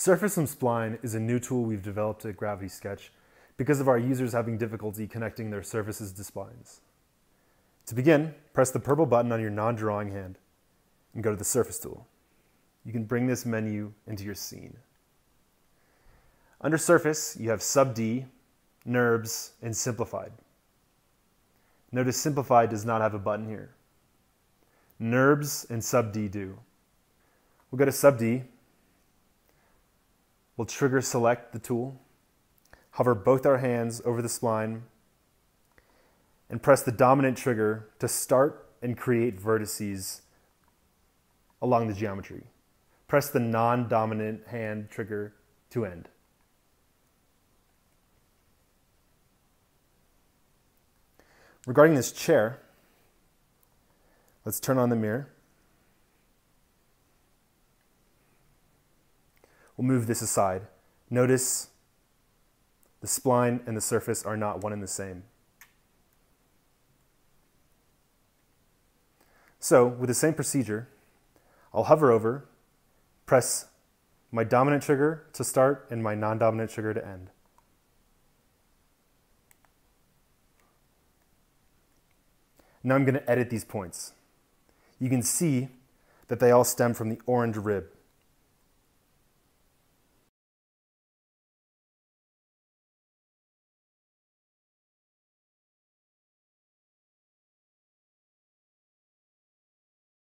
Surface and Spline is a new tool we've developed at Gravity Sketch because of our users having difficulty connecting their surfaces to splines. To begin, press the purple button on your non-drawing hand and go to the Surface tool. You can bring this menu into your scene. Under Surface, you have Sub D, NURBS, and Simplified. Notice Simplified does not have a button here. NURBS and Sub D do. We'll go to Sub D. We'll trigger select the tool, hover both our hands over the spline, and press the dominant trigger to start and create vertices along the geometry. Press the non-dominant hand trigger to end. Regarding this chair, let's turn on the mirror. We'll move this aside. Notice the spline and the surface are not one and the same. So, with the same procedure, I'll hover over, press my dominant trigger to start and my non-dominant trigger to end. Now I'm going to edit these points. You can see that they all stem from the orange rib.